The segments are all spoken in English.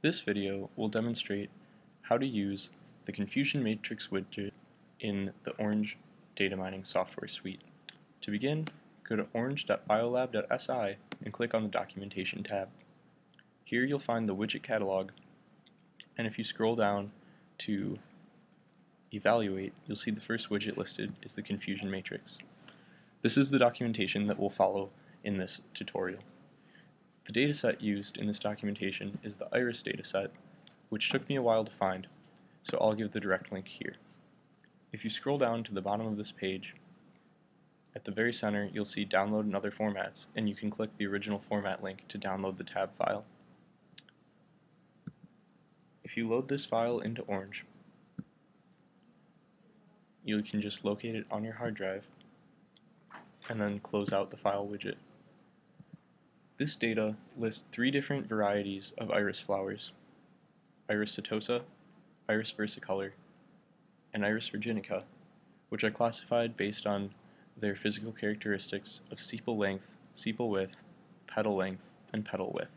This video will demonstrate how to use the Confusion Matrix widget in the Orange Data Mining software suite. To begin, go to orange.biolab.si and click on the Documentation tab. Here you'll find the widget catalog, and if you scroll down to Evaluate, you'll see the first widget listed is the Confusion Matrix. This is the documentation that we'll follow in this tutorial. The dataset used in this documentation is the IRIS dataset, which took me a while to find, so I'll give the direct link here. If you scroll down to the bottom of this page, at the very center you'll see Download and Other Formats, and you can click the original format link to download the tab file. If you load this file into Orange, you can just locate it on your hard drive and then close out the file widget. This data lists three different varieties of iris flowers, Iris setosa, Iris versicolor, and Iris virginica, which are classified based on their physical characteristics of sepal length, sepal width, petal length, and petal width.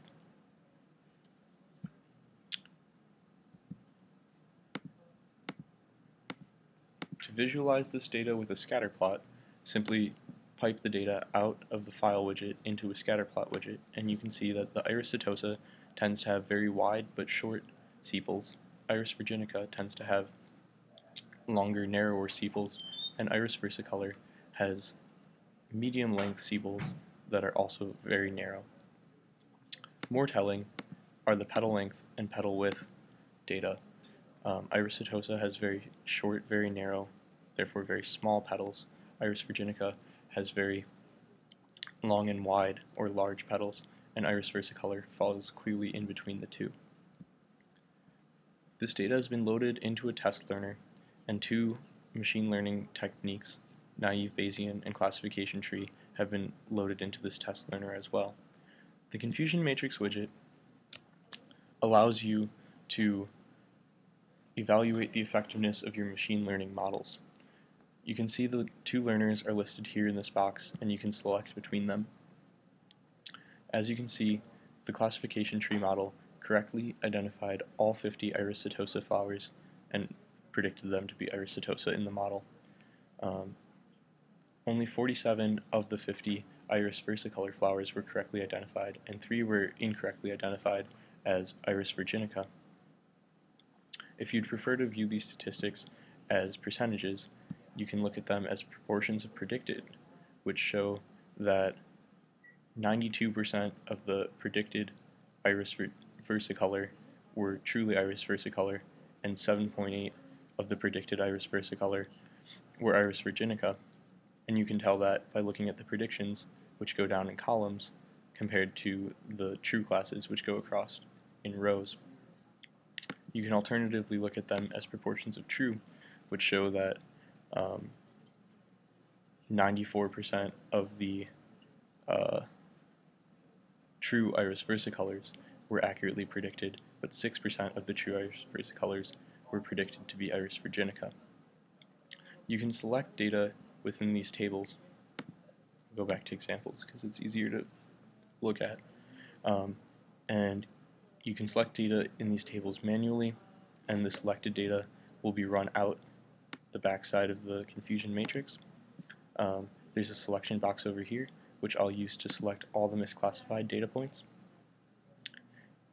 To visualize this data with a scatter plot, simply pipe the data out of the file widget into a scatterplot widget, and you can see that the Iris setosa tends to have very wide but short sepals. Iris virginica tends to have longer, narrower sepals, and Iris versicolor has medium length sepals that are also very narrow. More telling are the petal length and petal width data. Um, Iris setosa has very short, very narrow, therefore very small petals. Iris virginica has very long and wide or large petals, and Iris versicolor falls clearly in between the two. This data has been loaded into a test learner, and two machine learning techniques, naive Bayesian and classification tree, have been loaded into this test learner as well. The confusion matrix widget allows you to evaluate the effectiveness of your machine learning models. You can see the two learners are listed here in this box and you can select between them. As you can see, the classification tree model correctly identified all 50 Iris setosa flowers and predicted them to be Iris setosa in the model. Um, only 47 of the 50 Iris versicolor flowers were correctly identified and 3 were incorrectly identified as Iris virginica. If you'd prefer to view these statistics as percentages, you can look at them as proportions of predicted, which show that 92% of the predicted iris versicolor were truly iris versicolor, and 7.8 of the predicted iris versicolor were iris virginica. And you can tell that by looking at the predictions, which go down in columns, compared to the true classes, which go across in rows. You can alternatively look at them as proportions of true, which show that 94% um, of the uh, true iris versicolors were accurately predicted, but 6% of the true iris versicolors were predicted to be iris virginica. You can select data within these tables. I'll go back to examples because it's easier to look at. Um, and you can select data in these tables manually, and the selected data will be run out the back side of the confusion matrix. Um, there's a selection box over here, which I'll use to select all the misclassified data points.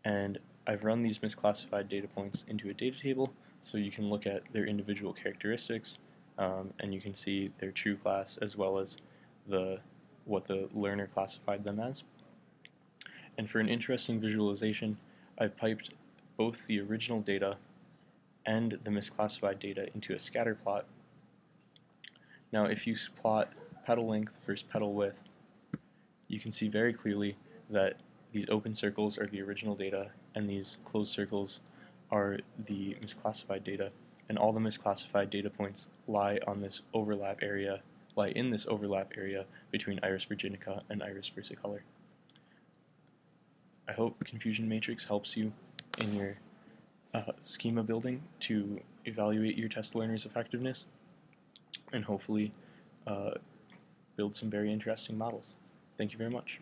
And I've run these misclassified data points into a data table, so you can look at their individual characteristics, um, and you can see their true class as well as the what the learner classified them as. And for an interesting visualization, I've piped both the original data and the misclassified data into a scatter plot. Now if you plot petal length versus petal width, you can see very clearly that these open circles are the original data and these closed circles are the misclassified data and all the misclassified data points lie on this overlap area lie in this overlap area between iris virginica and iris versicolor. I hope Confusion Matrix helps you in your uh, schema building to evaluate your test learner's effectiveness and hopefully uh, build some very interesting models. Thank you very much.